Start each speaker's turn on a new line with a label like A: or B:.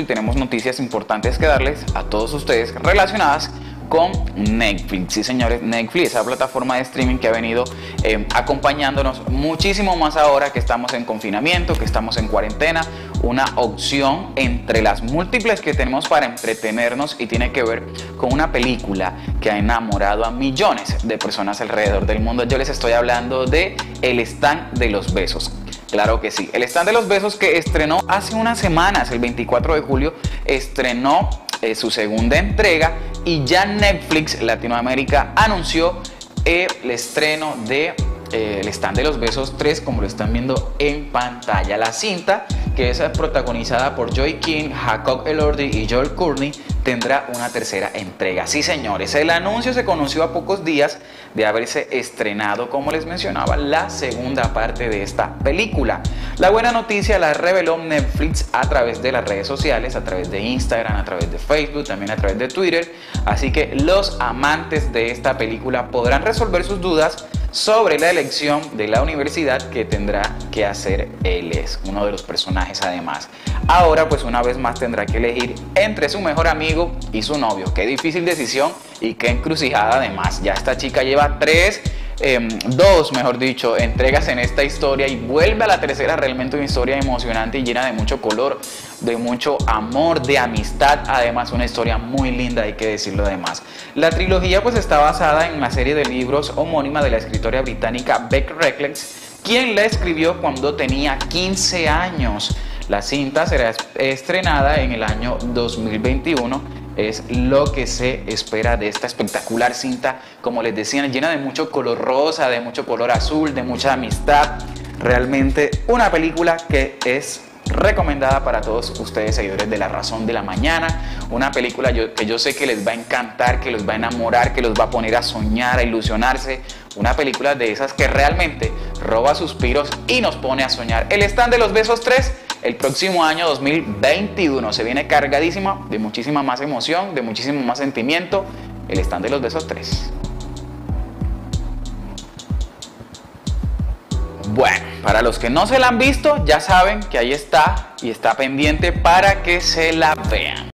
A: y tenemos noticias importantes que darles a todos ustedes relacionadas con Netflix. Sí, señores, Netflix, esa plataforma de streaming que ha venido eh, acompañándonos muchísimo más ahora que estamos en confinamiento, que estamos en cuarentena. Una opción entre las múltiples que tenemos para entretenernos y tiene que ver con una película que ha enamorado a millones de personas alrededor del mundo. Yo les estoy hablando de El Stand de los Besos. Claro que sí. El Stand de los Besos que estrenó hace unas semanas, el 24 de julio, estrenó eh, su segunda entrega y ya Netflix Latinoamérica anunció el estreno de eh, El Stand de los Besos 3, como lo están viendo en pantalla. La cinta, que es protagonizada por Joy King, Jacob Elordi y Joel Courtney, tendrá una tercera entrega. Sí, señores, el anuncio se conoció a pocos días de haberse estrenado, como les mencionaba, la segunda parte de esta película. La buena noticia la reveló Netflix a través de las redes sociales, a través de Instagram, a través de Facebook, también a través de Twitter. Así que los amantes de esta película podrán resolver sus dudas sobre la elección de la universidad que tendrá que hacer él es uno de los personajes además. Ahora pues una vez más tendrá que elegir entre su mejor amigo y su novio. Qué difícil decisión y qué encrucijada además. Ya esta chica lleva tres Em, dos, mejor dicho, entregas en esta historia y vuelve a la tercera realmente una historia emocionante y llena de mucho color, de mucho amor, de amistad, además una historia muy linda, hay que decirlo además. La trilogía pues está basada en la serie de libros homónima de la escritora británica Beck Reckless, quien la escribió cuando tenía 15 años. La cinta será estrenada en el año 2021 es lo que se espera de esta espectacular cinta, como les decía, llena de mucho color rosa, de mucho color azul, de mucha amistad. Realmente una película que es recomendada para todos ustedes seguidores de La Razón de la Mañana. Una película que yo sé que les va a encantar, que los va a enamorar, que los va a poner a soñar, a ilusionarse. Una película de esas que realmente roba suspiros y nos pone a soñar. El stand de los besos 3 el próximo año 2021 se viene cargadísima de muchísima más emoción, de muchísimo más sentimiento. El stand de los besos 3. Bueno, para los que no se la han visto, ya saben que ahí está y está pendiente para que se la vean.